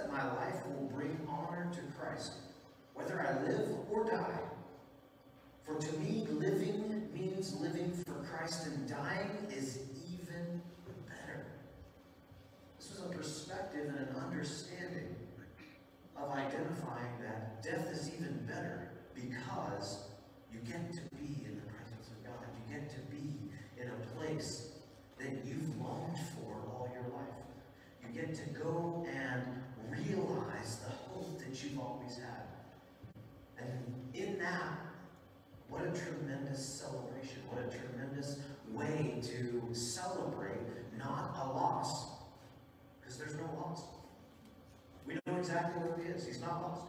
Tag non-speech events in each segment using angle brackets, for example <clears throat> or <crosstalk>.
that my life will bring honor to Christ, whether I live or die. For to me, living means living for Christ, and dying is even better. This was a perspective and an understanding of identifying that death is even better because you get to be in the presence of God. You get to be in a place that you've longed for all your life. You get to go and realize the hope that you've always had. And in that, what a tremendous celebration. What a tremendous way to celebrate not a loss, because there's no loss. We know exactly where he is. He's not lost.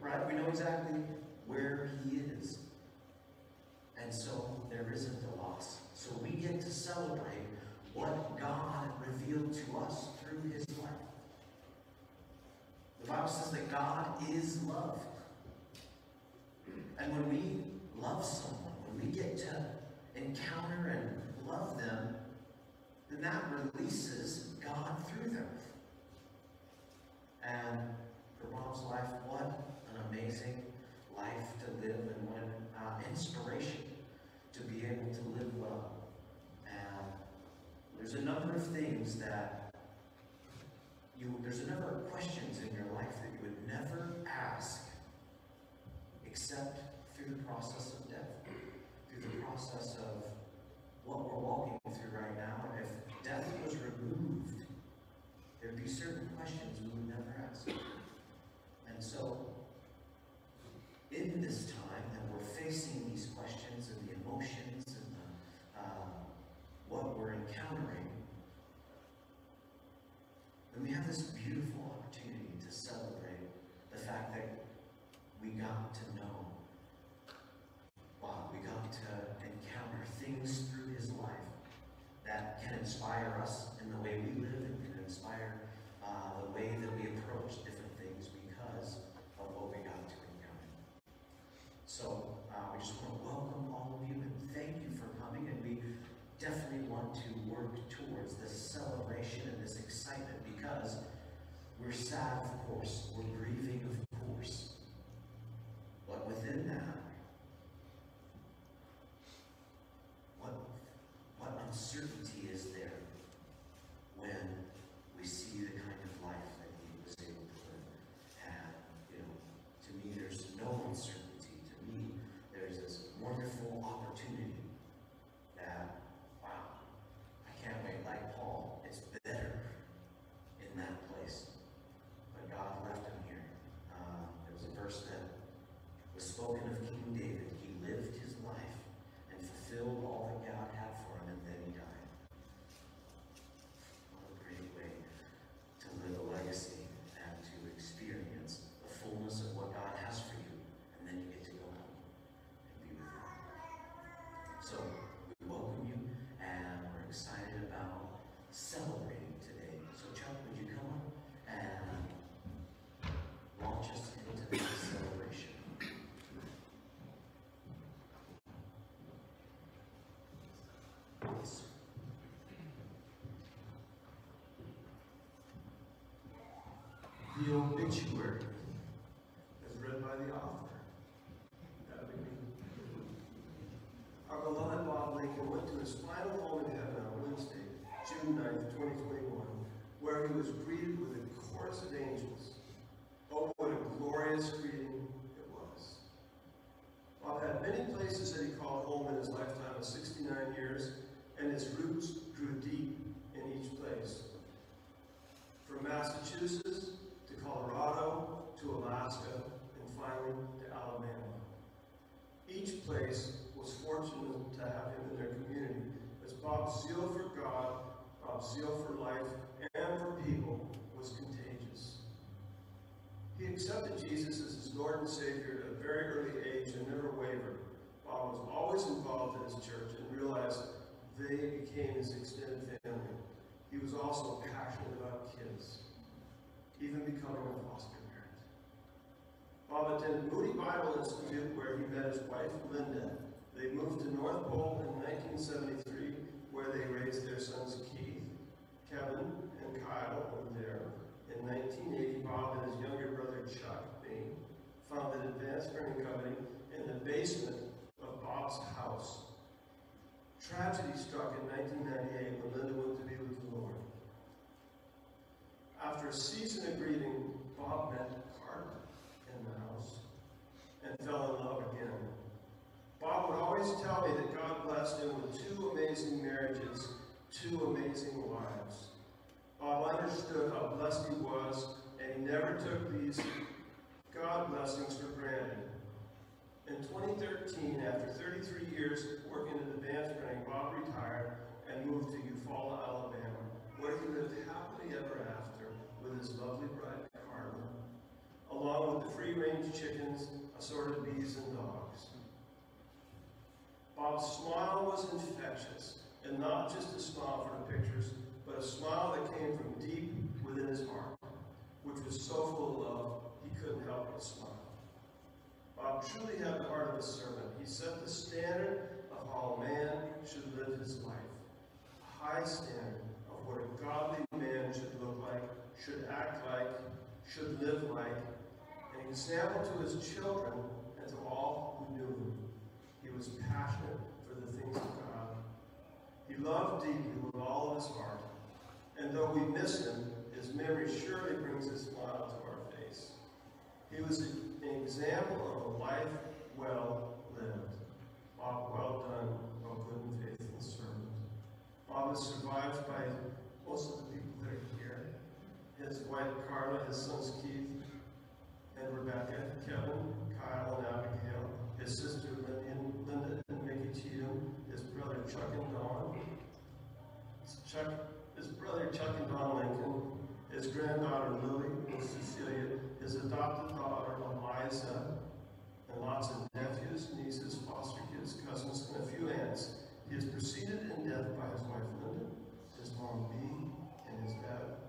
Right? We know exactly where he is. And so there isn't a loss. So we get to celebrate what God revealed to us through his life. Bible says that God is love. And when we love someone, when we get to encounter and love them, then that releases God through them. And for Mom's life, what an amazing life to live and what an uh, inspiration to be able to live well. And there's a number of things that you, there's of questions in your life that you would never ask except through the process of death, through the process of what we're walking through right now. And if death was removed, there'd be certain questions we would never ask. And so, in this time that we're facing these questions and the emotions and the, uh, what we're encountering, we have this beautiful opportunity to celebrate the fact that we got to know Bob. We got to encounter things through his life that can inspire us in the way we live and can inspire uh, the way that we approach different things because of what we got to encounter. So uh, we just want to welcome all of you and thank you for coming. And we definitely want to work towards this celebration and this excitement because we're sad, of course. We're grieving, of course. But within that, what, what uncertainty is there when we see the kind of life that he was able to live? And, you know, to me, there's no uncertainty. To me, there's this wonderful opportunity that, wow, I can't wait. Like Paul, it's better in that place. But God left him here. Uh, there was a verse that was spoken of King David. He lived his life and fulfilled all that God had for him, and then he died. What a great way to live a legacy and to experience the fullness of what God has for you, and then you get to go home and be with God. So we welcome you, and we're excited about celebrating today. So Chuck, would you come up and launch us into this celebration? Yes. The obituary is read by the author. That'd be me. Our beloved Bob Lincoln went to his final home in heaven on Wednesday, June 9th, 2021, where he was greeted with a chorus of angels. Oh, what a glorious greeting it was. Bob had many places that he called home in his lifetime of 69 years, and his roots grew deep in each place. From Massachusetts to Colorado to Alaska and finally to Alabama. Each place was fortunate to have him in their community as Bob's zeal for God, Bob's zeal for life, and for people was contagious. He accepted Jesus as his Lord and Savior at a very early age and never wavered. Bob was always involved in his church and realized they became his extended family. He was also passionate about kids, even becoming a foster parent. Bob attended Moody Bible Institute where he met his wife, Linda. They moved to North Pole in 1973 where they raised their sons Keith, Kevin, and Kyle were there. In 1980, Bob and his younger brother Chuck Bain founded Advanced Learning Company in the basement of Bob's house. Tragedy struck in 1998 when Linda went to be with the Lord. After a season of grieving, Bob met Carter in the house and fell in love again. Bob would always tell me that God blessed him with two amazing marriages, two amazing wives. Bob understood how blessed he was, and he never took these God blessings. In 2013, after 33 years working in advanced training, Bob retired and moved to Eufaula, Alabama, where he lived happily ever after with his lovely bride, Carla, along with the free-range chickens, assorted bees, and dogs. Bob's smile was infectious, and not just a smile for the pictures, but a smile that came from deep within his heart, which was so full of love, he couldn't help but smile. Bob truly had the heart of a servant. He set the standard of how a man should live his life. A high standard of what a godly man should look like, should act like, should live like. An example to his children and to all who knew him. He was passionate for the things of God. He loved deeply with all of his heart. And though we miss him, his memory surely brings a smile to our he was an example of a life well lived. Bob, well done, a good and faithful servant. Bob is survived by most of the people that are here. His wife Carla, his sons Keith and Rebecca, Kevin, Kyle, and Abigail, his sister Linda and Mickey Cheatham, his brother Chuck and Don, Chuck, his brother Chuck and Don Lincoln, his granddaughter Lily, and Cecilia, his adopted daughter Eliza, and lots of nephews, nieces, foster kids, cousins, and a few aunts. He is preceded in death by his wife Linda, his mom Bee, and his dad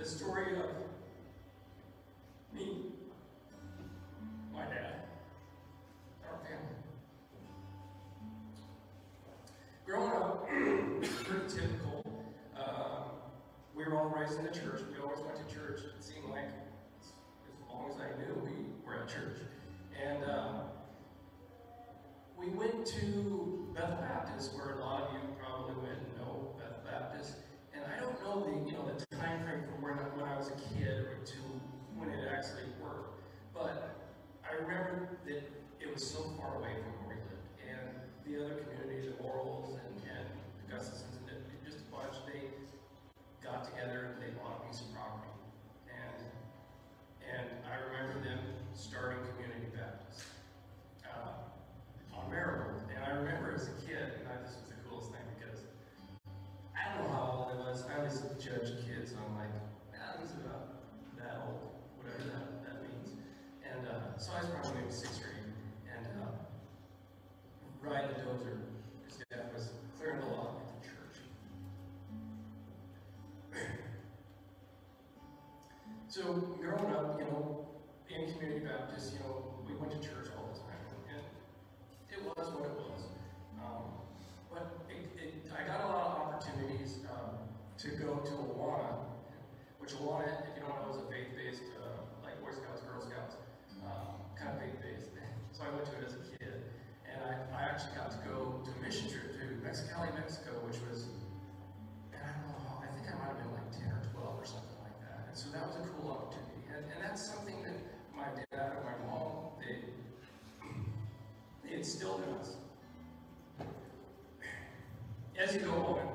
the story of me, my dad, our family. Growing up, <clears throat> pretty typical. Uh, we were all raised in the church. We always went to church. so growing up, you know, It still does. As you go older,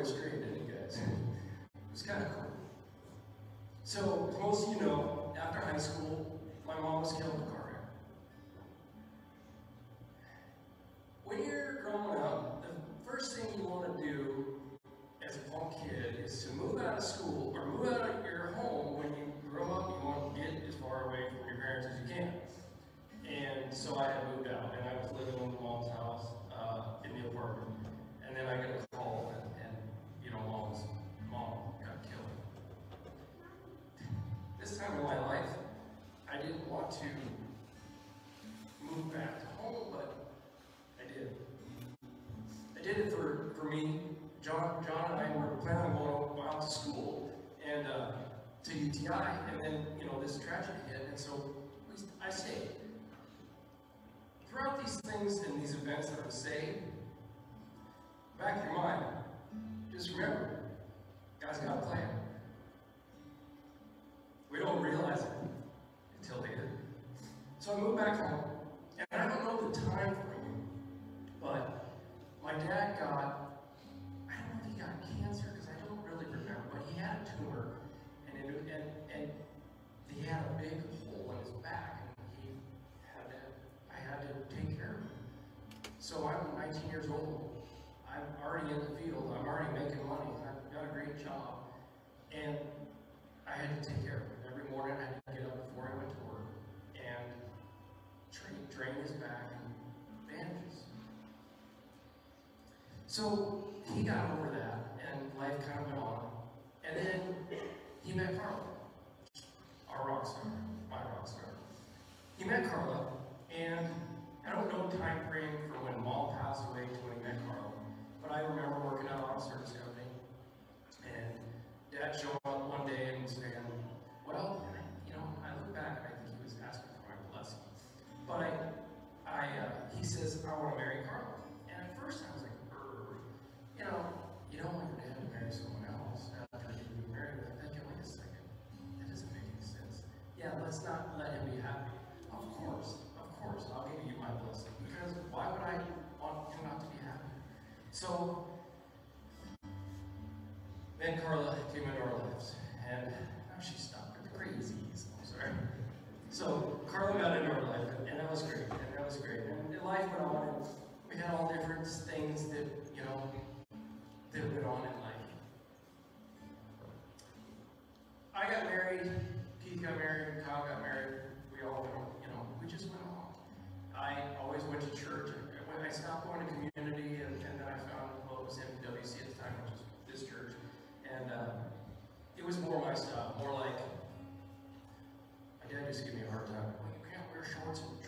this screen, didn't you guys? It was kind of years old. I'm already in the field. I'm already making money. I've got a great job. And I had to take care of him. Every morning I had to get up before I went to work and train, drain his back and bandages. So he got over Then Carla came into our lives, and now she's stuck with the crazies. I'm sorry. So Carla got into our life, and that was great, and that was great. And life went on, and we had all different things that, you know, that went on in life. I got married, Keith got married, Kyle got married, we all went on, you know, we just went on. I always went to church. I, I stopped going to community And uh, it was more my style, more like, my dad used to give me a hard time. Well, you can't wear shorts and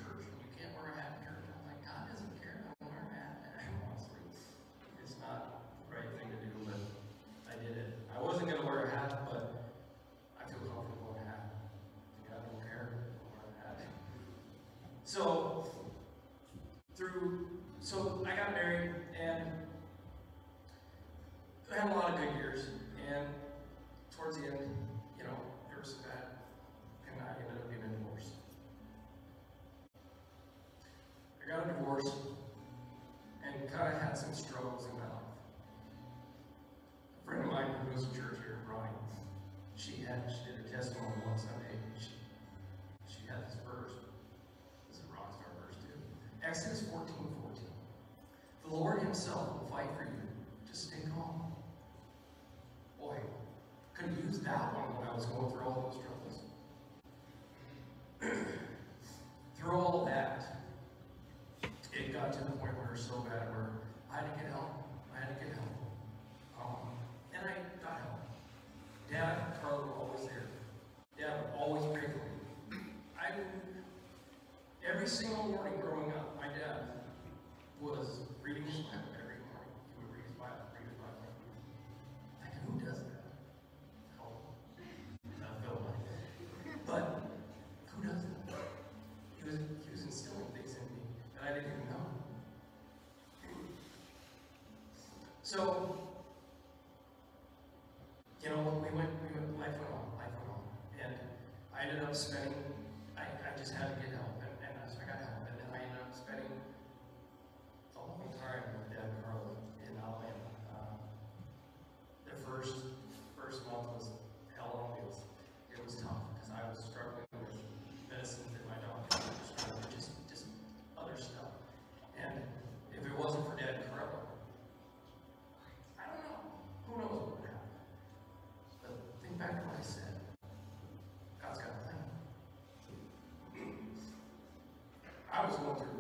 single word máximo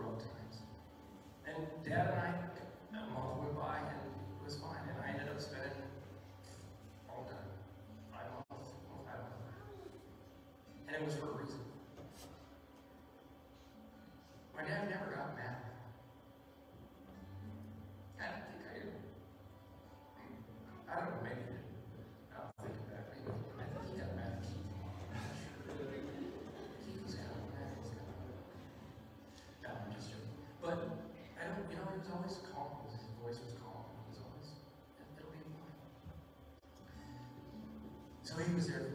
So he was there.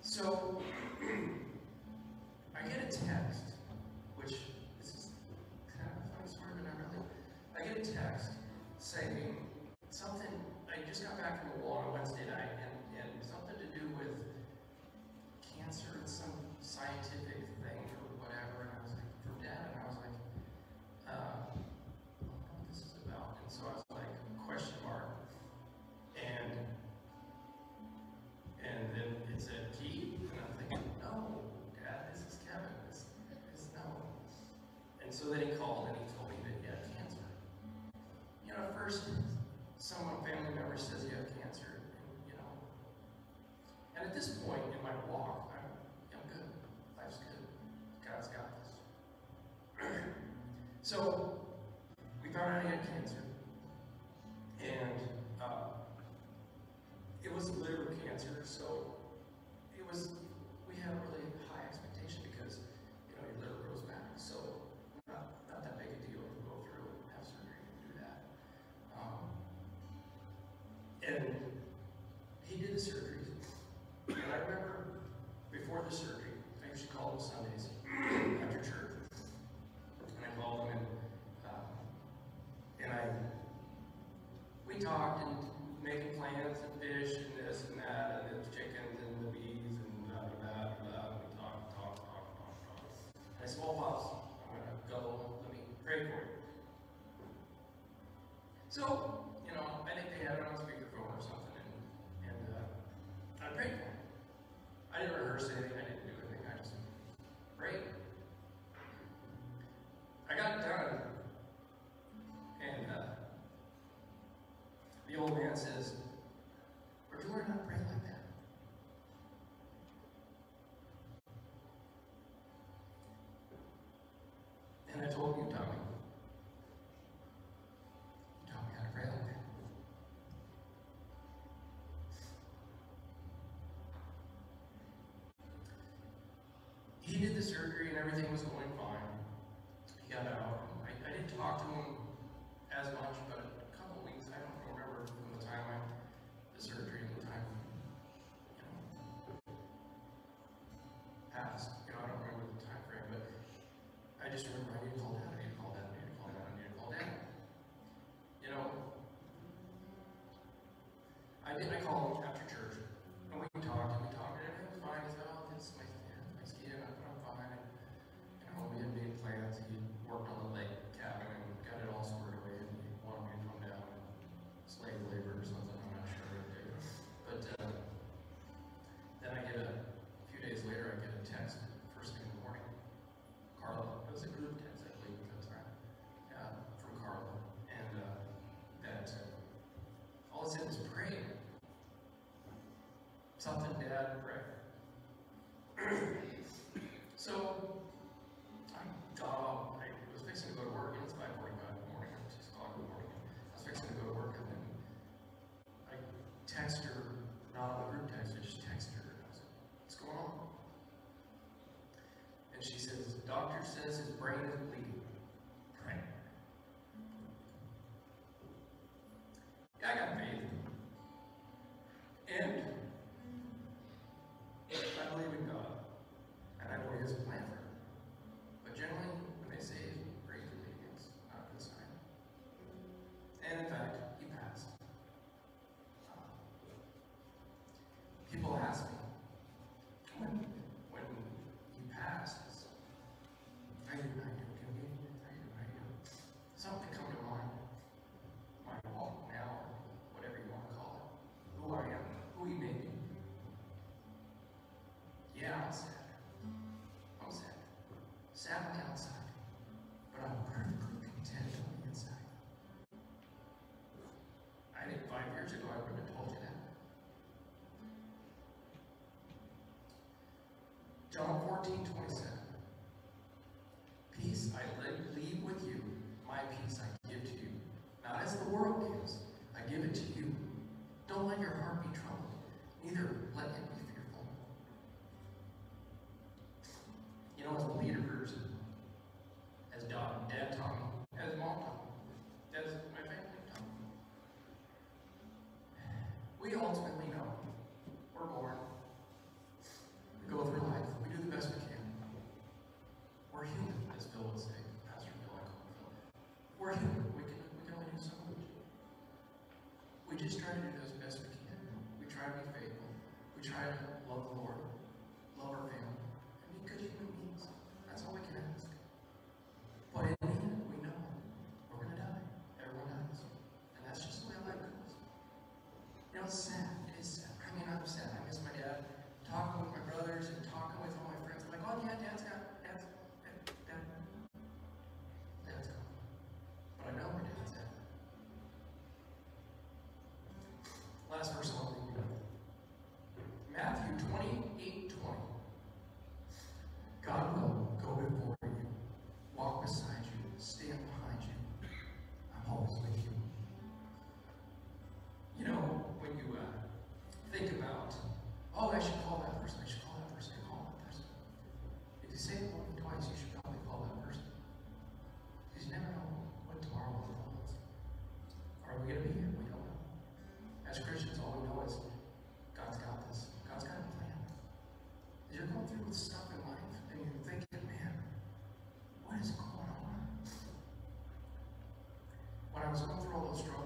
So So then he called and he told me that he had cancer. You know, first, someone, family member says, and did the surgery and everything was going something uh, dad John 14, 27. Peace I le- leave with you, my peace I give to you. Not as the world gives, I give it to you. Don't let your heart be troubled, neither let it be fearful. You know, as believers, as dad, dad taught me, as mom taught me, as my family taught me, we ultimately know we're born, we go through life, we do the best we can. We're human, as Phil would say, Pastor Phil, I call him Phil. We're human, we can, we can only do so much. We just try to do as best we can. We try to be faithful. We try to love the Lord, love our family, and be good human beings. That's all we can ask. But in the end, we know we're going to die. Everyone dies. And that's just the way life goes. You know, it's sad. It is sad. I mean, I'm sad. I miss my dad. Talking with my brothers and talking with all my friends. Like, oh, yeah, dad's got, dad's, dad, dad, dad's gone. But I know where dad's at. Last verse I'll read. Matthew 28 20. God will go before you, walk beside you, stand behind you. I'm always with you. You know, when you uh, think about, oh, I should call that person, I should call that person, I call that person. If you say it more than twice, you should probably call that person. Because you never know what tomorrow will hold. Are we going to be here? We don't know. As Christians, all we know is God's got this. God's got a plan. As you're going through stuff in life and you're thinking, man, what is going on? When I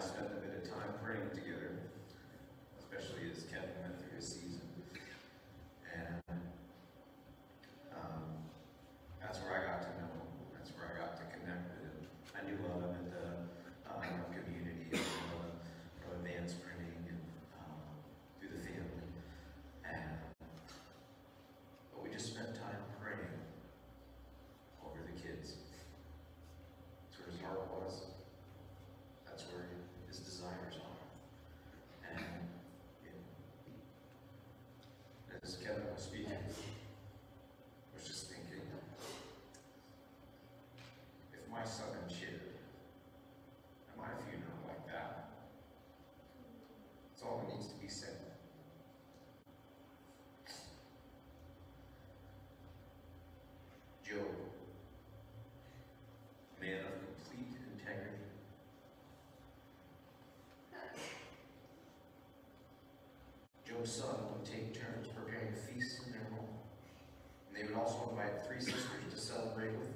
spent the or son would take turns preparing feasts in their home. And they would also invite three sisters to celebrate with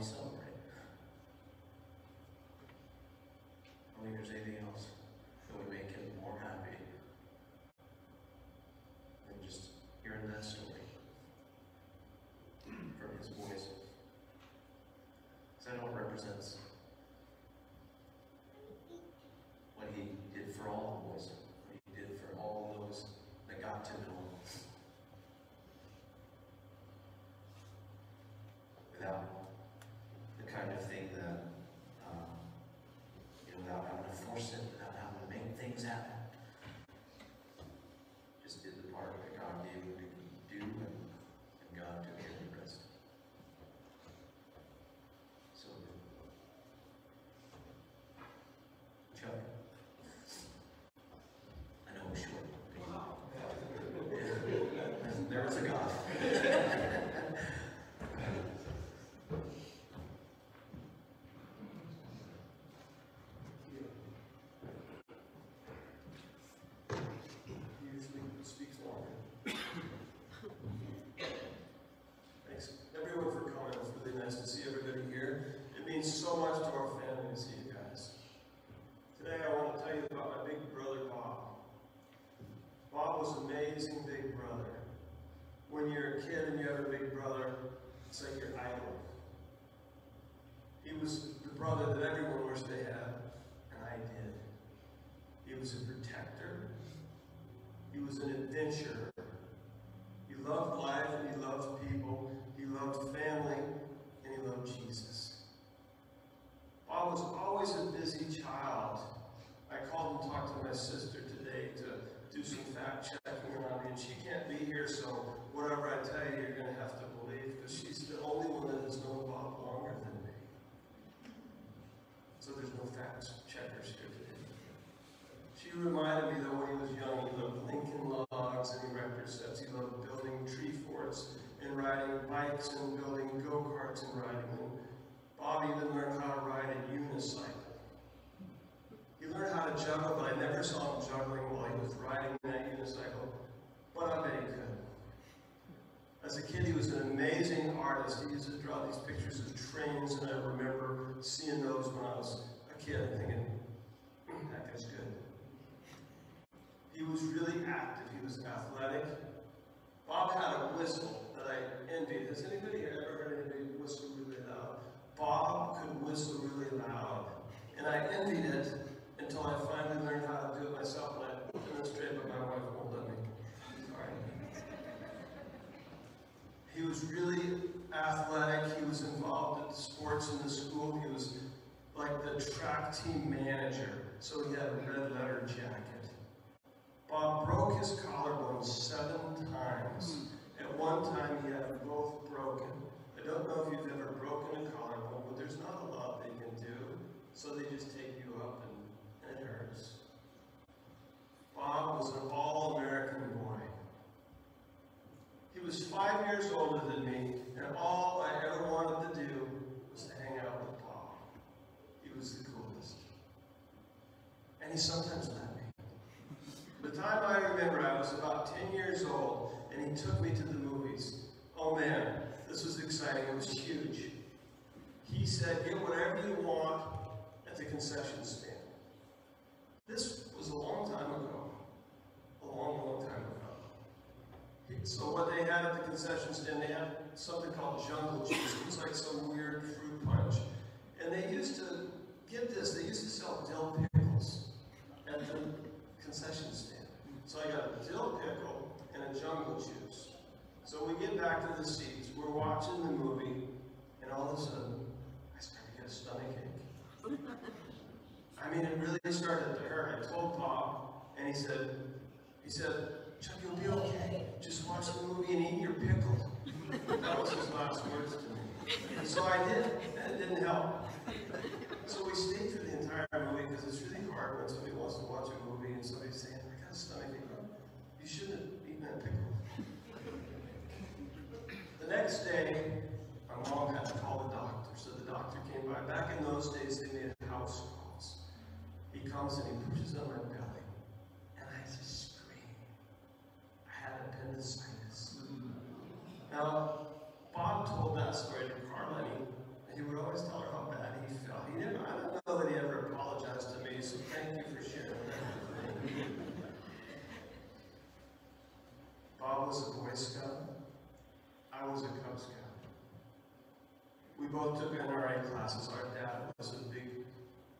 myself. coisa riding bikes and building go-karts and riding them. Bob even learned how to ride a unicycle. He learned how to juggle, but I never saw him juggling while he was riding that unicycle. But I bet he could. As a kid, he was an amazing artist. He used to draw these pictures of trains, and I remember seeing those when I was a kid and thinking, "Hmm, that guy's good. He was really active. He was athletic. Bob had a whistle that I envied. Has anybody ever heard anybody whistle really loud? Bob could whistle really loud. And I envied it until I finally learned how to do it myself, and I demonstrated, but my wife won't let me. Sorry. He was really athletic. He was involved in sports in the school. He was like the track team manager, so he had a red letter jacket. Bob broke his collarbone seven times. Hmm. At one time, he had them both broken. I don't know if you've ever broken a collarbone, but there's not a lot they can do, so they just take you up and, and it hurts. Bob was an all-American boy. He was five years older than me, and all I ever wanted to do was to hang out with Bob. He was the coolest. And he sometimes me. The time I remember, I was about 10 years old, and he took me to the movies. Oh man, this was exciting. It was huge. He said, get whatever you want at the concession stand. This was a long time ago. A long, long time ago. So what they had at the concession stand, they had something called jungle juice. It was like some weird fruit punch. And they used to, get this, they used to sell dill pickles at the concession stand. So I got a dill pickle and a jungle juice. So we get back to the seats, we're watching the movie, and all of a sudden, I start to get a stomach ache. I mean, it really started to hurt. I told Bob, and he said, he said, Chuck, you'll be okay. Just watch the movie and eat your pickle. That was his last words to me. And so I did, and it didn't help. So we stayed through the entire movie because it's really hard when somebody wants to watch a movie and somebody's saying, You shouldn't have eaten that pickle. The next day, my mom had to call the doctor. So the doctor came by. Back in those days, they made house calls. He comes and he pushes on my belly. And I just scream. I had appendicitis. Now, Bob told that story to Carla, and he, and he would always tell her how bad he felt. He never, I don't know that he ever apologized to me, so thank you for sharing that with me. Bob was a Boy Scout. I was a Cub Scout. We both took NRA classes. Our dad was a big,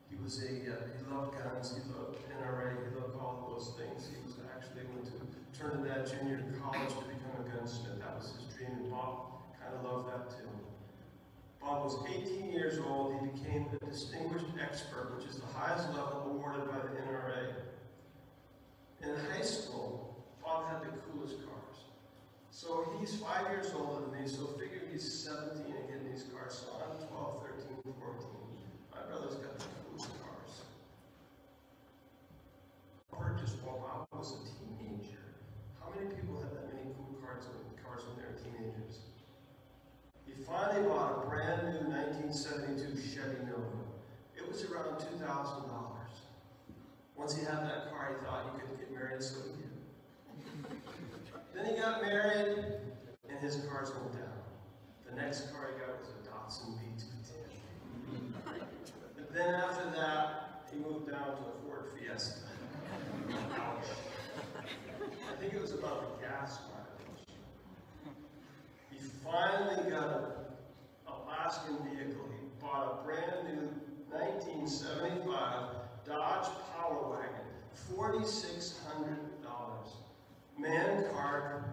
he was a, uh, he loved guns, he loved NRA, he loved all of those things. He was actually went to Trinidad Junior College to become a gunsmith. That was his dream, and Bob kind of loved that too. Bob was 18 years old. He became a distinguished expert, which is the highest level awarded by the NRA. In high school, Bob had the coolest cars. So he's five years older than me, so figure he's 17 and getting these cars. So 12, 13, 14. My brother's got the coolest cars. Purchased while Bob was a teenager. How many people have that many cool cars when, cars when they're teenagers? He finally bought a brand new 1972 Chevy Nova. It was around $2,000. Once he had that car, he thought he could get married, so he did. <laughs> Then he got married, and his cars went down. Next car he got was a Datsun B210. But then after that, he moved down to a Ford Fiesta. I think it was about the gas mileage. He finally got an Alaskan vehicle. He bought a brand new 1975 Dodge Power Wagon, $4,600. Man regained.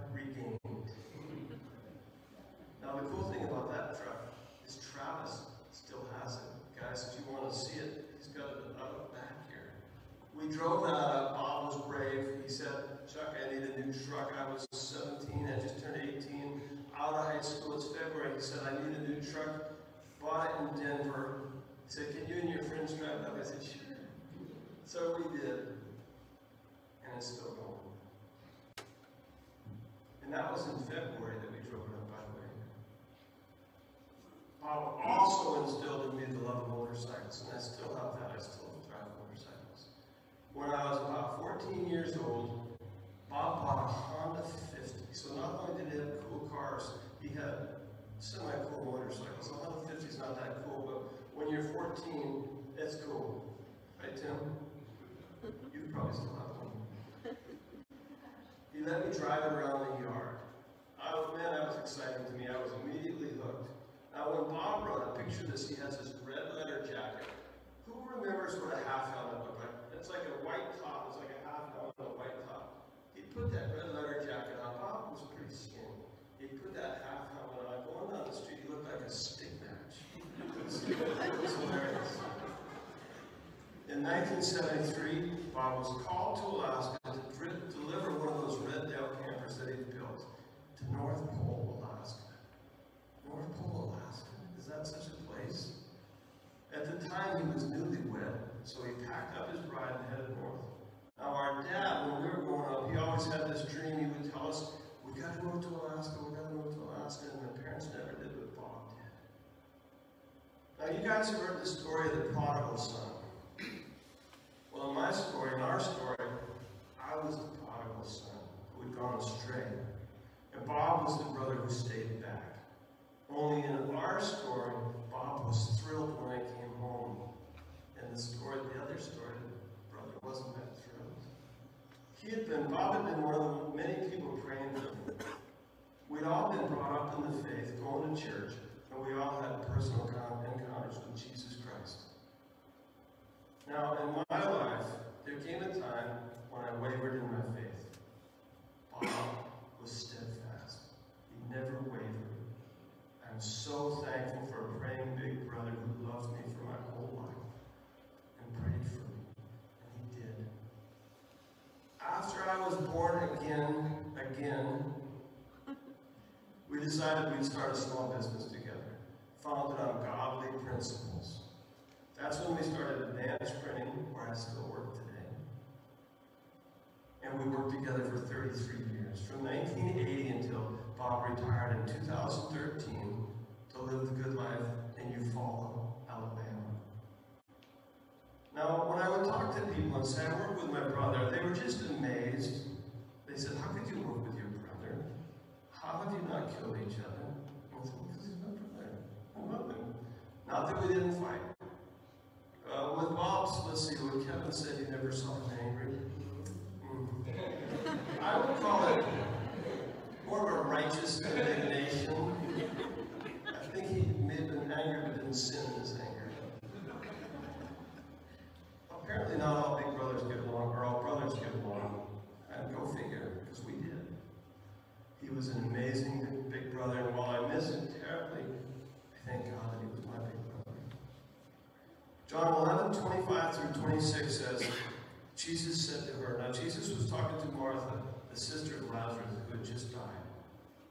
Now, the cool thing about that truck is Travis still has it. Guys, if you want to see it, he's got it out back here. We drove that up. Bob was brave. He said, Chuck, I need a new truck. I was 17. I just turned 18. Out of high school. It's February. He said, I need a new truck. Bought it in Denver. He said, can you and your friends drive up? I said, sure. So we did. And it's still going. And that was in February that we drove it up, by the way. Also instilled in me the love of motorcycles, and I still have that. I still drive motorcycles. When I was about 14 years old, Bob bought a Honda 50. So not only did he have cool cars, he had semi-cool motorcycles. A Honda 50 is not that cool, but when you're 14, it's cool. Right, Tim? You probably still have one. He let me drive it around the yard. I was, man, that was exciting to me. I was immediately when Bob wrote, a picture of this, he has this red leather jacket. Who remembers what a half helmet looked like? It's like a white top. It's like a half helmet a white top. He put that red leather jacket on. Bob was pretty skinny. He put that half helmet on. Going down the street, he looked like a stick match. <laughs> It was hilarious. In 1973, Bob was called to Alaska to dri- deliver one of those red Dale campers that he'd built to North Pole, Alaska. North Pole, Alaska. Is that such a place? At the time, he was newlywed, so he packed up his bride and headed north. Now, our dad, when we were growing up, he always had this dream. He would tell us, "We got to move to Alaska. We got to move to Alaska," and my parents never did what Bob did. Now, you guys have heard the story of the prodigal son. Well, in my story, in our story, I was the prodigal son who had gone astray. And Bob was the brother who stayed back. Only in our story, Bob was thrilled when I came the story, the other story, the brother wasn't that thrilled. He had been, Bob had been one of the many people praying for me. We'd all been brought up in the faith, going to church, and we all had personal encounters with Jesus Christ. Now, in my life, there came a time when I wavered in my faith. Bob was steadfast. He never wavered. I'm so thankful for a praying big brother who loved me for my whole life and prayed for me. And he did. After I was born again, again, we decided we'd start a small business together, founded on godly principles. That's when we started advanced printing, where I still work today. And we worked together for 33 years, from 1980 until Bob retired in 2013 to live the good life in Eufaula, Alabama. Now, when I would talk to people and say I work with my brother, they were just amazed. They said, How could you work with your brother? How have you not killed each other? I said, Because he's my brother. I love him. Not that we didn't fight. Uh, with Bob's, let's see, what Kevin said he never saw him angry. Mm. I would call it more of a righteous indignation. I think he may have been angry but didn't sin in his anger. Apparently not all big brothers get along, or all brothers get along. And go figure, because we did. He was an amazing big brother, and while I miss him terribly, I thank God that he was my big brother. John 11, 25 through 26 says, Jesus said to her, now Jesus was talking to Martha, the sister had just died.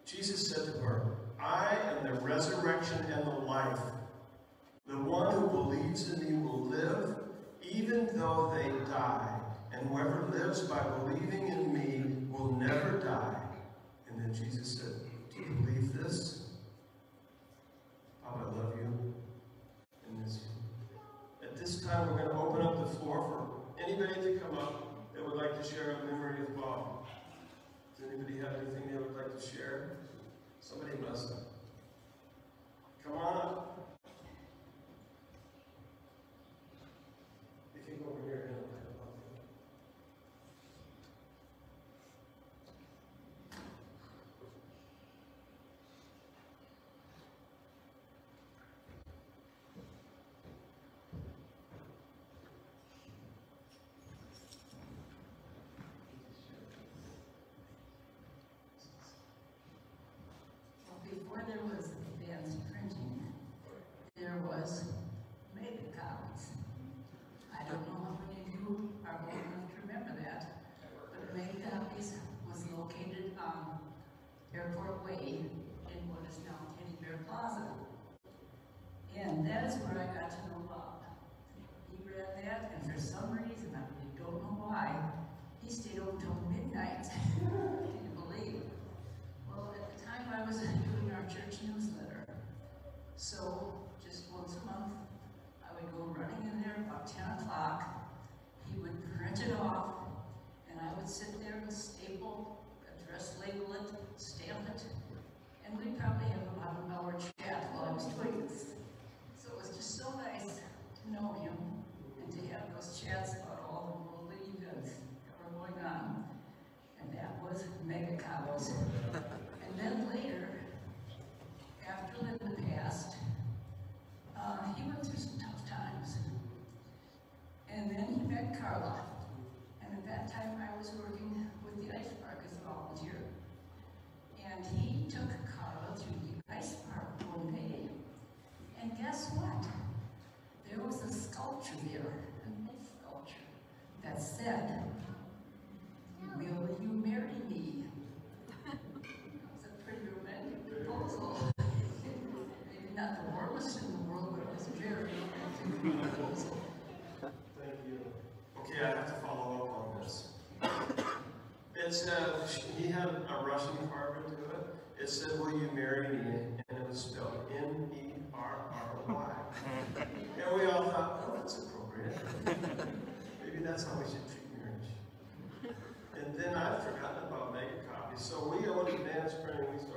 Jesus said to her, I am the resurrection and the life. The one who believes in me will live, even though they die. And whoever lives by believing in me will never die. And then Jesus said, Do you believe this? How I love you and miss you. At this time, we're going to open up the floor for anybody to come up that would like to share a memory of Bob. Anybody have anything they would like to share? Somebody must. Come on up. said, Will you marry me? it's a pretty romantic proposal. Maybe not the warmest in the world, but it was a very romantic proposal. Thank you. Okay, I have to follow up on this. It said, he had a Russian carver do it. It said, Will you marry me? And it was spelled M E R R Y. and we all thought, Oh, that's appropriate. Maybe that's how we should then I'd forgotten about mega copies. So we owed Advance Printing, we started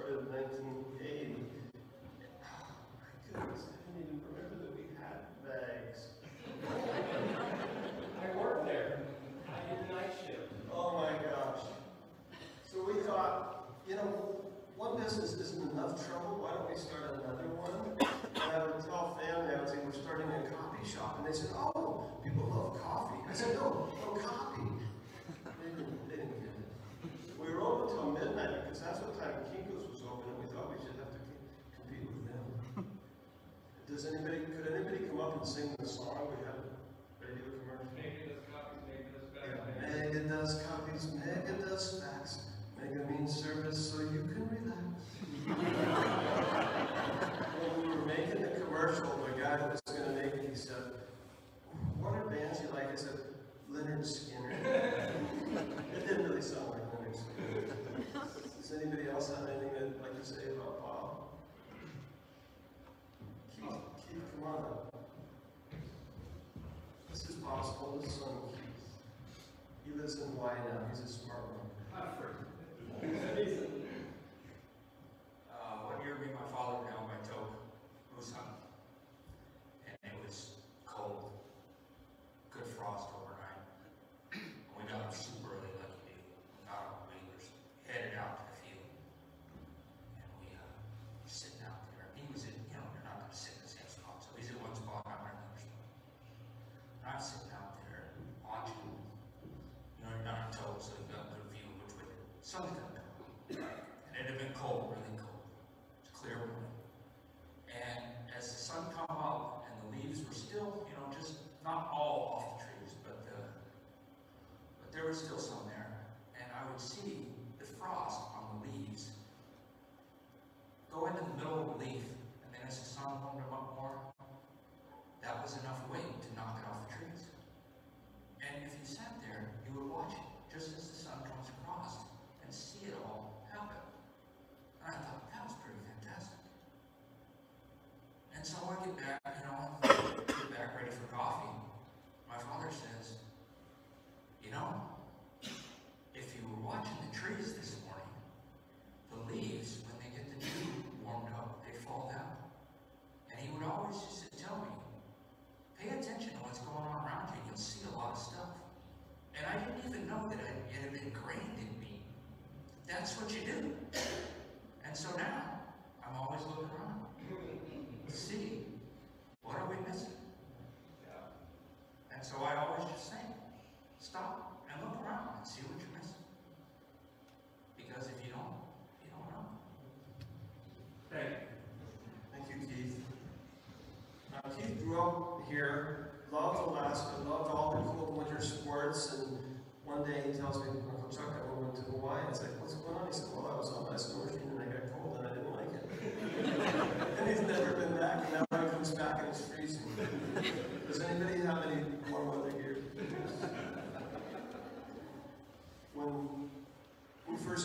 that's what you do. And so now, I'm always looking around, see what are we missing? And so I always just say, stop and look around and see what you're missing. Because if you don't, you don't know. Thank you. Thank you, Keith. Now, Keith grew up here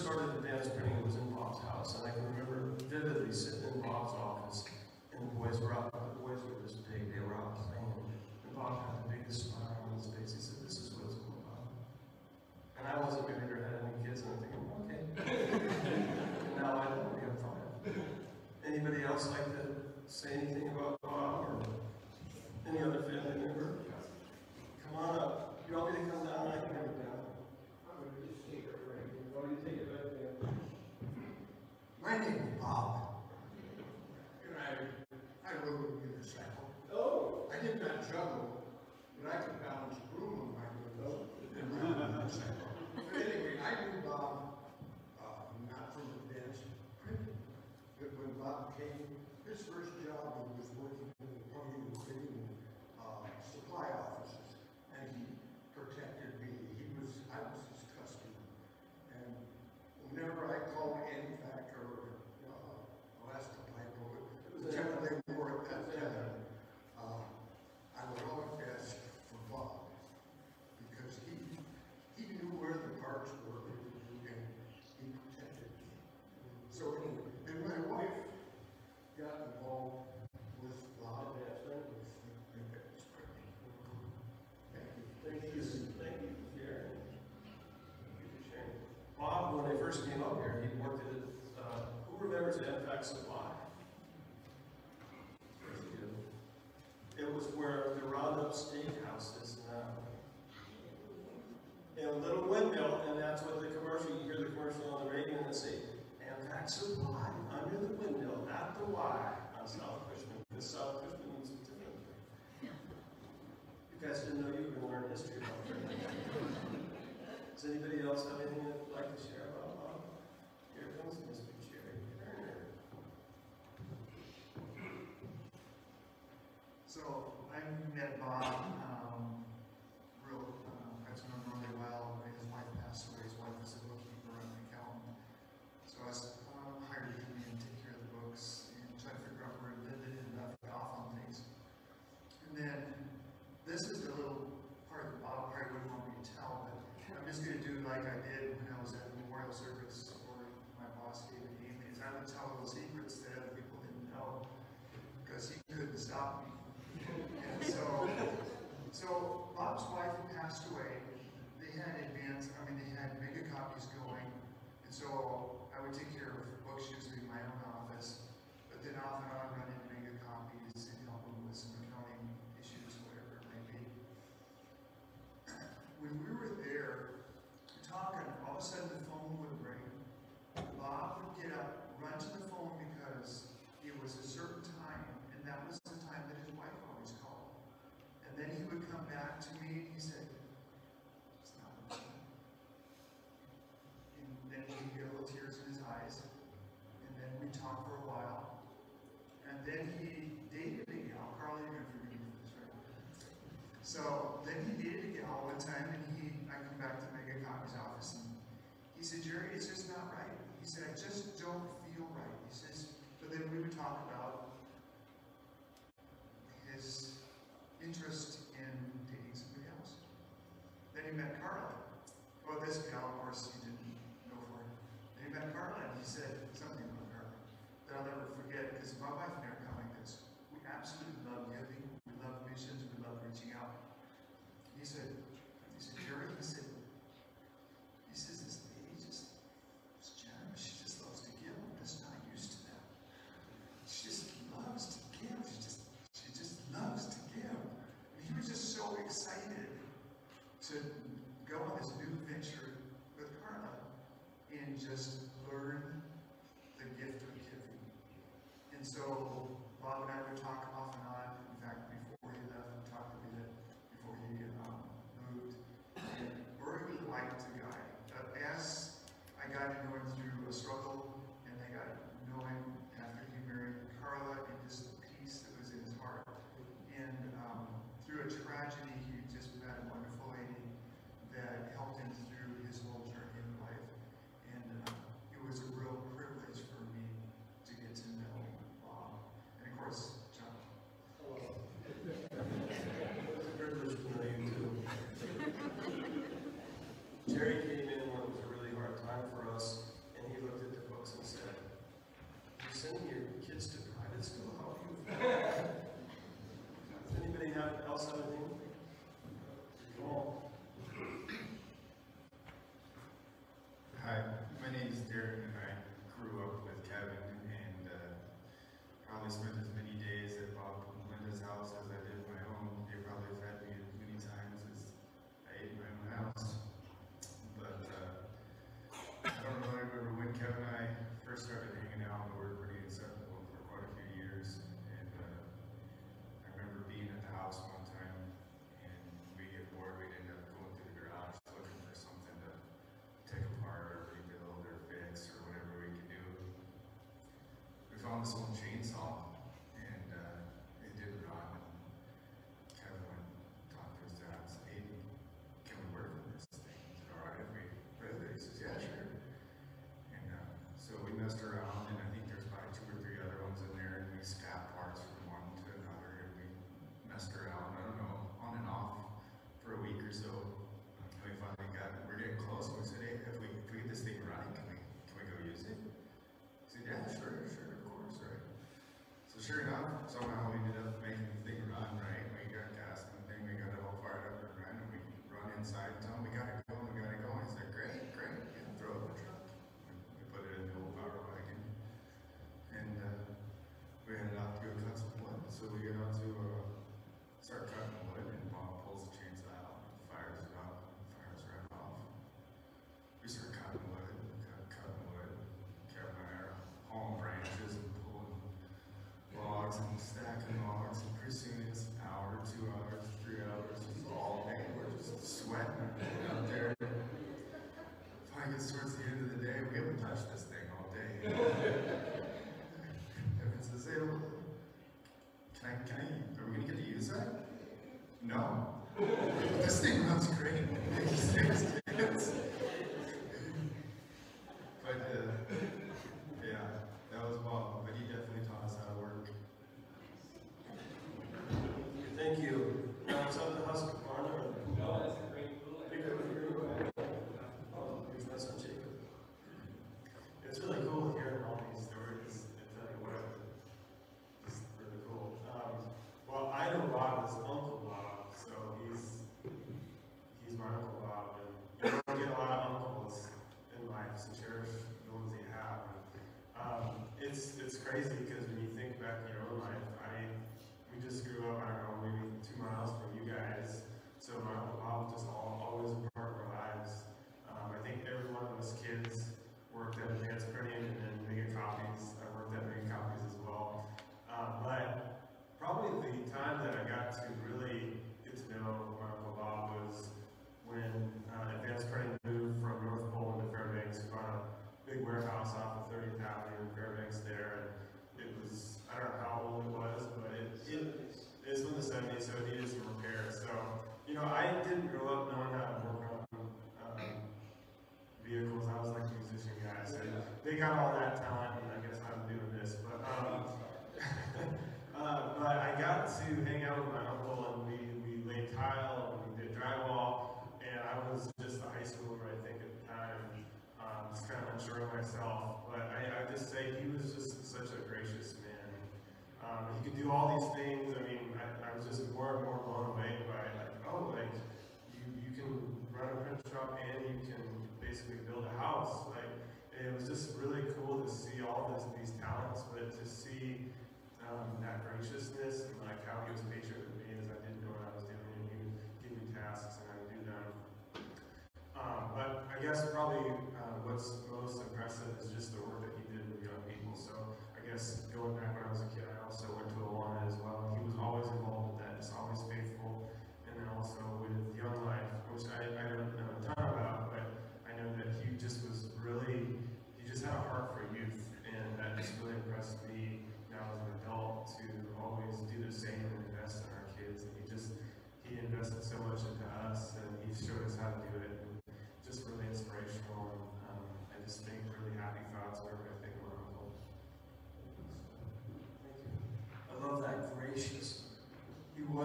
started the dance training. it was in Bob's house, and I can remember vividly sitting in Bob's office, and the boys were out, the boys were this big, they were out playing, and Bob had the biggest smile on his face, he said, this is what it's all about. And I wasn't married or had any kids, and I'm thinking, okay. <laughs> now I don't have five. Anybody else like to say anything about Bob or any other family member? Come on up. You want me to come down? I can my name is Bob. And I, I rode a unicycle. Oh. I did not juggle, but I could balance a broom on my nose and ride in the. But anyway, I knew Bob, uh, not from the dance, but when Bob came, his first job why I'm South Cushman, because South Cushman means different. You guys didn't know you were going to learn history about. Does anybody else have anything they'd like to share about love? Here comes Mr. Jerry Turner. So I met Bob so I would take care of books, shoes, and his own chainsaw and uh, it didn't Kevin talked to his dad said, can we work on this thing? Said, all right, we yeah, sure. And uh, so we messed around. somehow. crazy. we got all that talent, and I guess I'm doing this. But, um, <laughs> uh, but I got to hang out with my uncle, and we, we laid tile, and we did drywall, and I was just a high schooler, I think, at the time, um, just kind of unsure of myself. But I, I just say he was just such a gracious man. Um, he could do all these things um, that graciousness like how he was patient with me as I didn't know what I was doing and he would give me tasks and I would do them. Um, but I guess probably uh, what's most impressive is just the work that he did with young people. So I guess going back when I was a kid,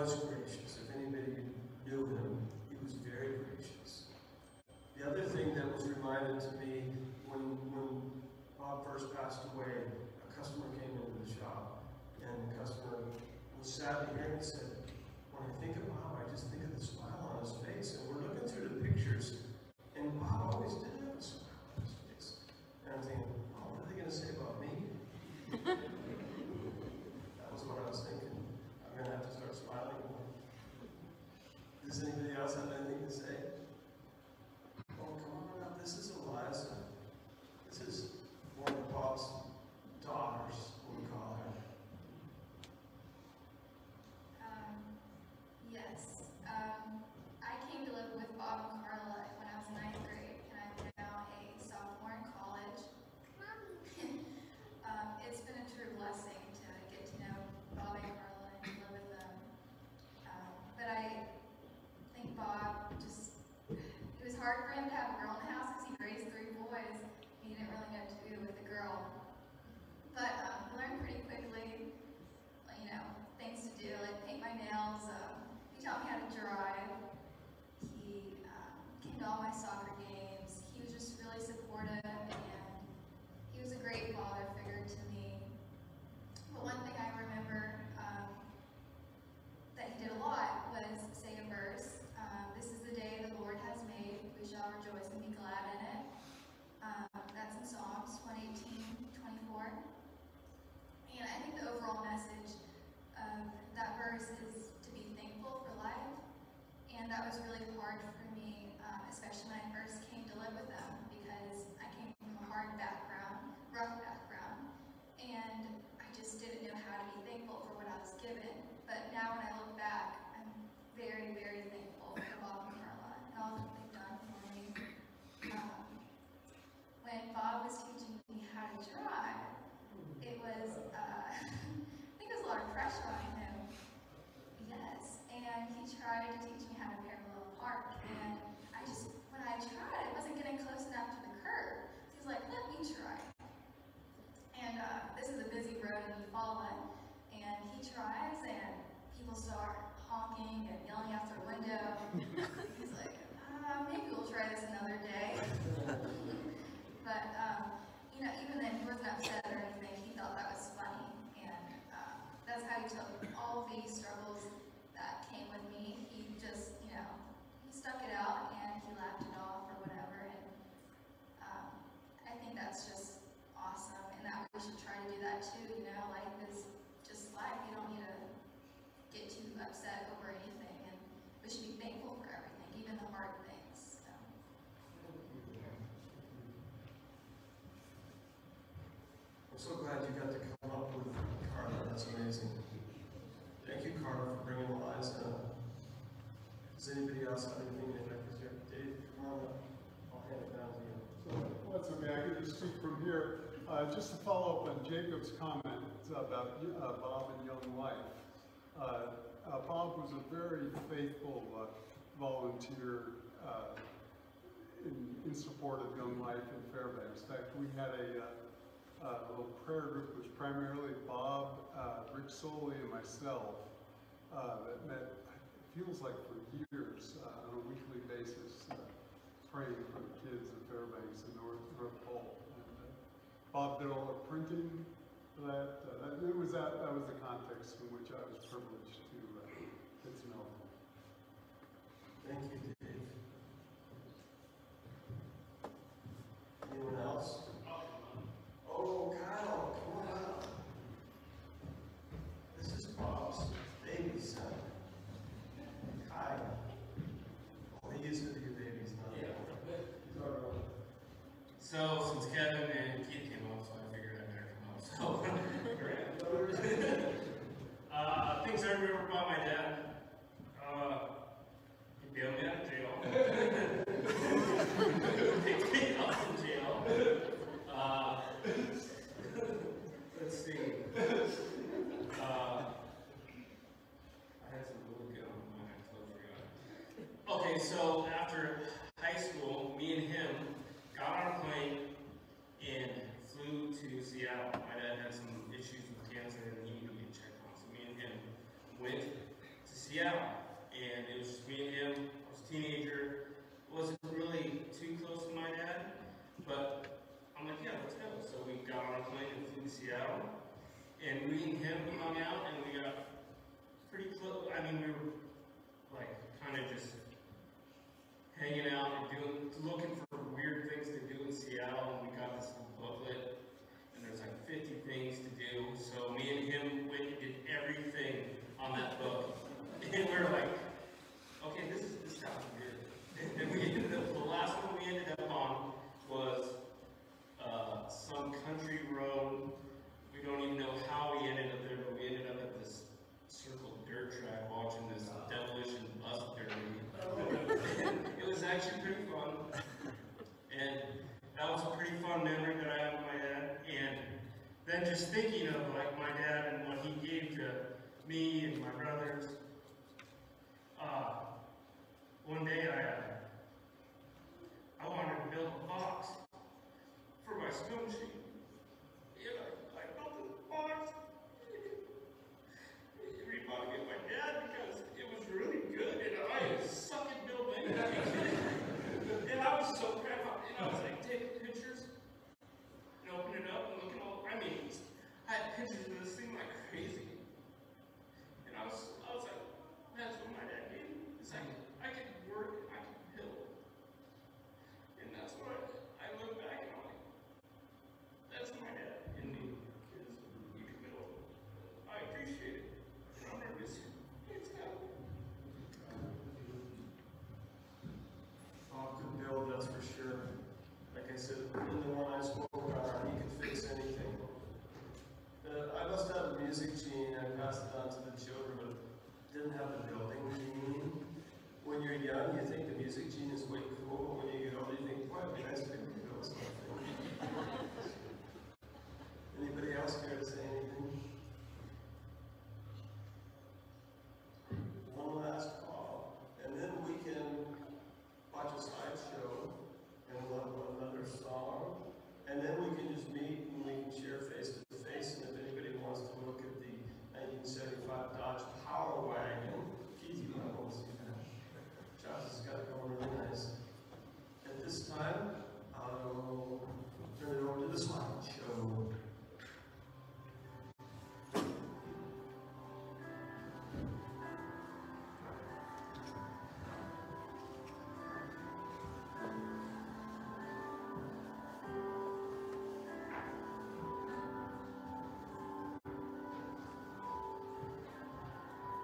was gracious. If anybody knew him, he was very gracious. The other thing that was reminded to me when, when Bob first passed away, a customer came into the shop, and the customer was sadly here and said, when I think about so glad you got to come up with Carla. That's amazing. Thank you, Carla, for bringing Eliza. Does anybody else have anything to add? Dave, come on up. I'll hand it down to you. So, that's okay. I can to speak from here. Uh, just to follow up on Jacob's comment uh, about uh, Bob and Young Life. Uh, uh Bob was a very faithful uh, volunteer in, in, support of Young Life in Fairbanks. In fact, we had a uh, little prayer group was primarily Bob, uh, Rick Soley, and myself uh, that met, it feels like for years, uh, on a weekly basis, uh, praying for the kids at Fairbanks and North, North Pole. And, uh, Bob did all the printing that. that it was that, that was the context in which I was privileged to get to know him. Thank you. So since Kevin and Keith came up, so I figured I better come up. So <laughs> uh, things I remember about my dad. Uh, he bailed me out of jail.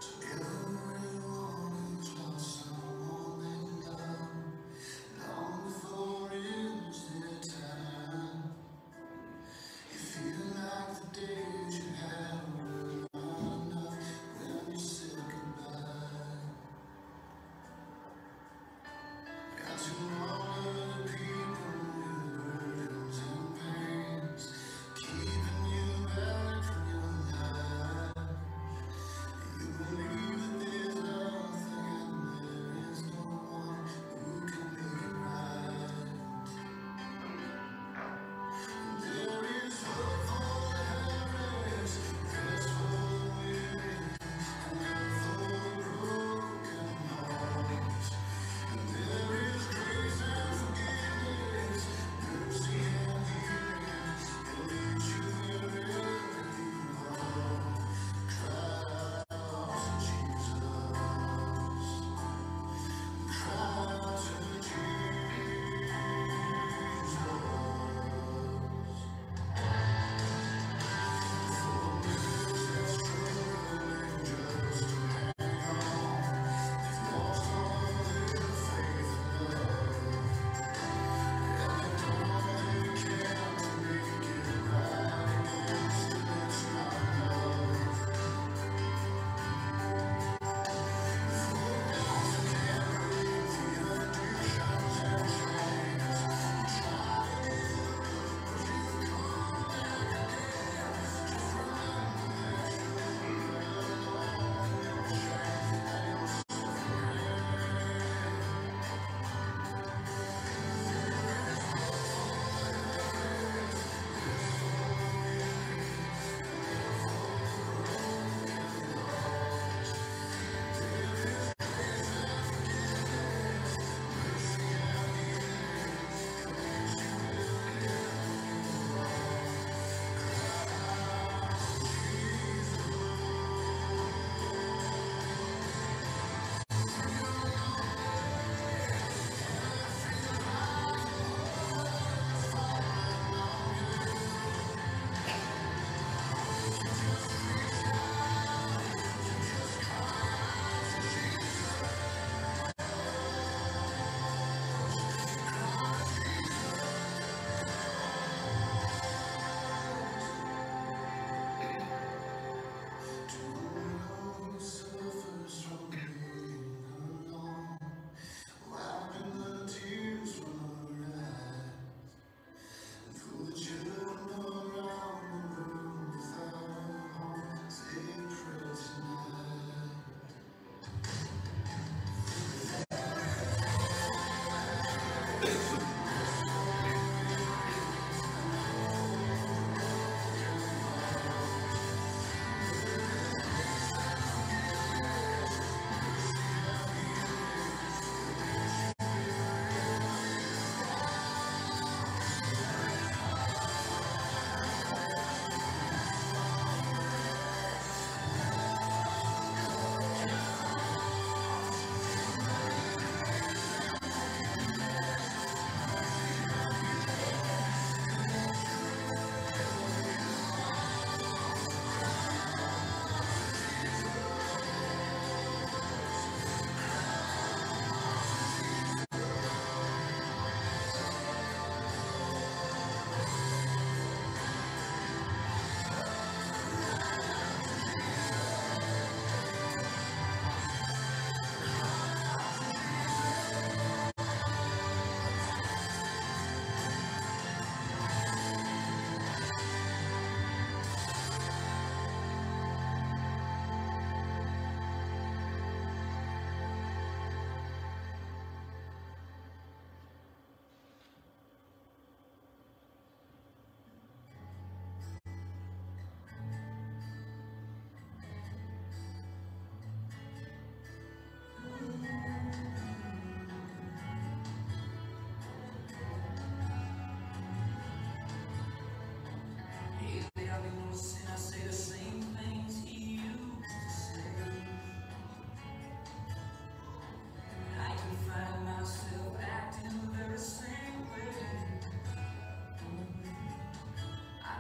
Long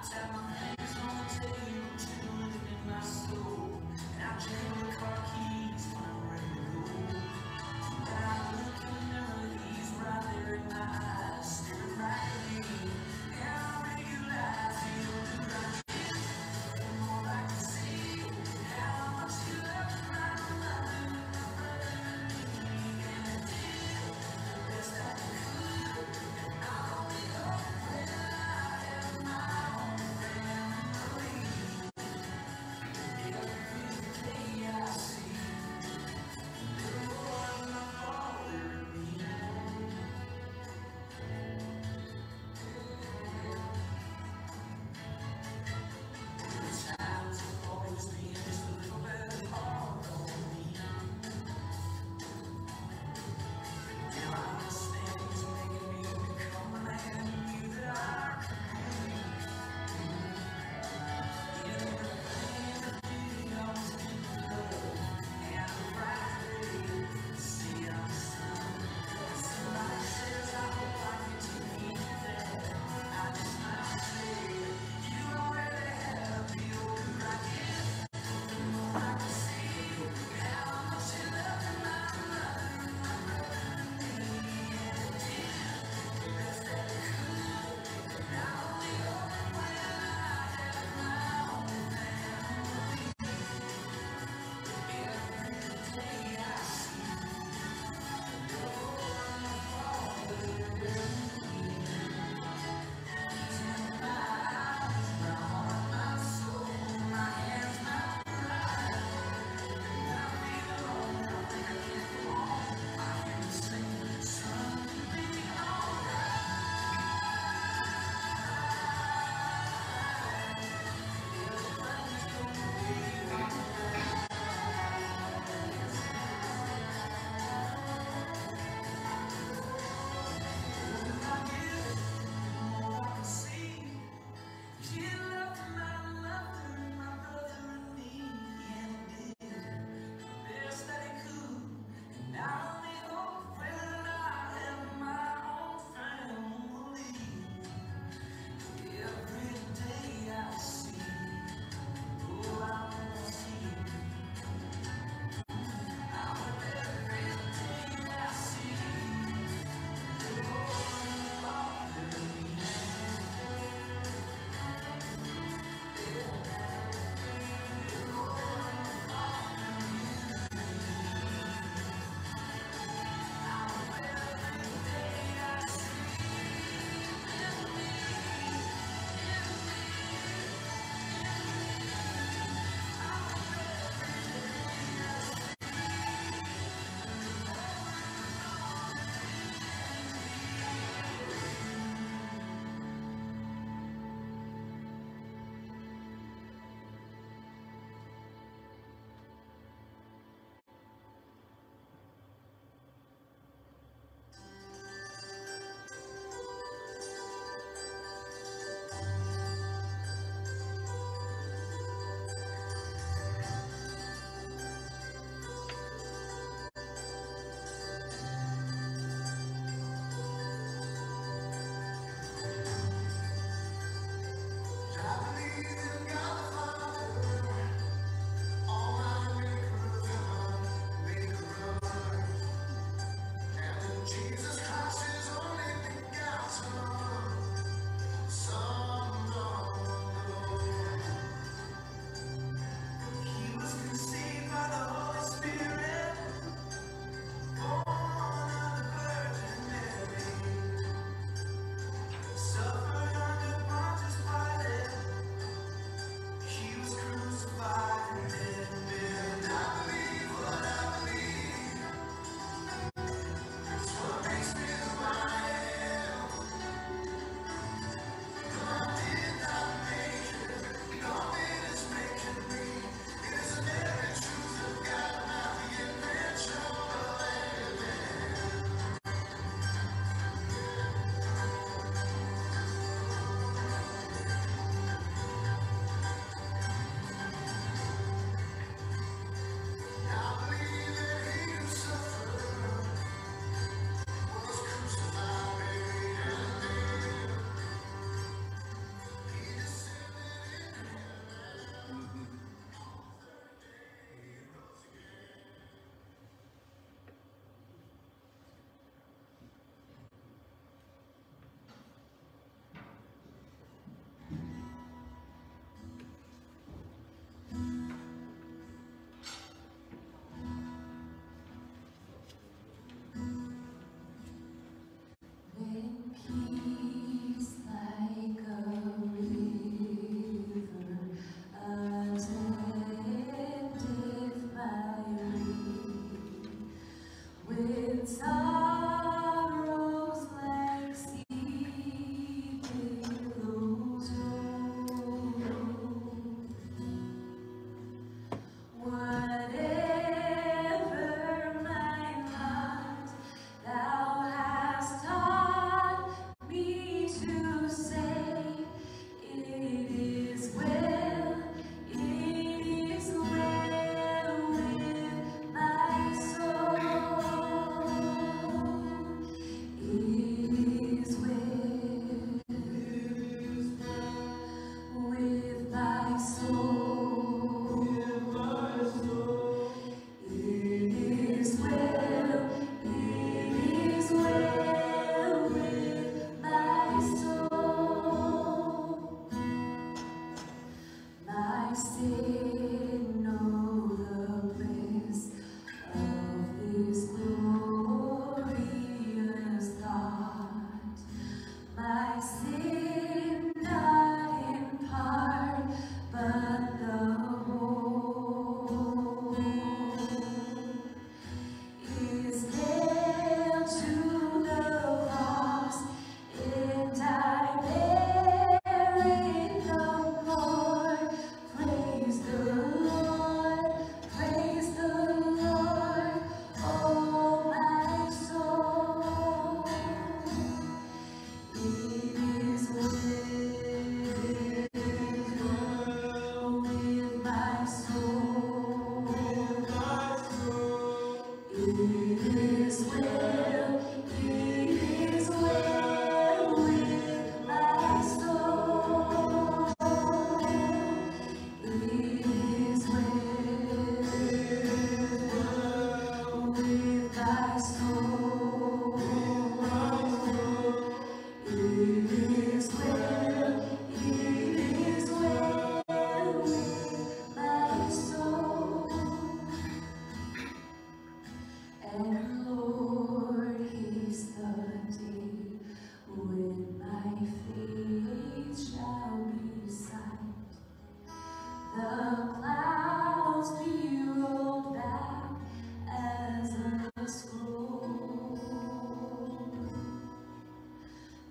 step on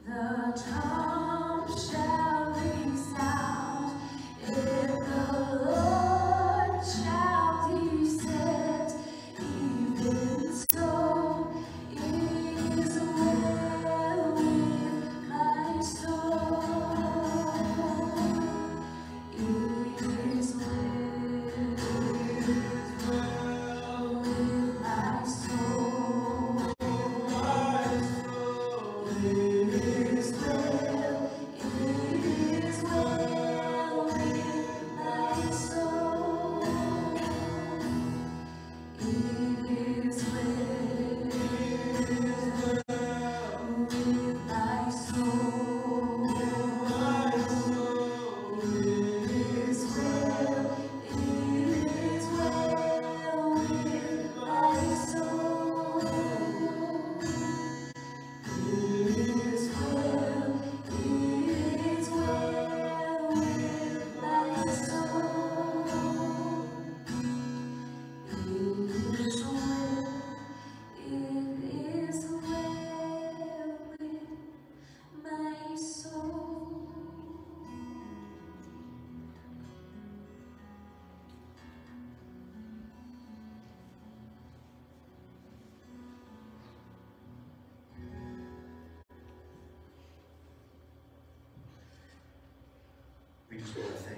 The time shall to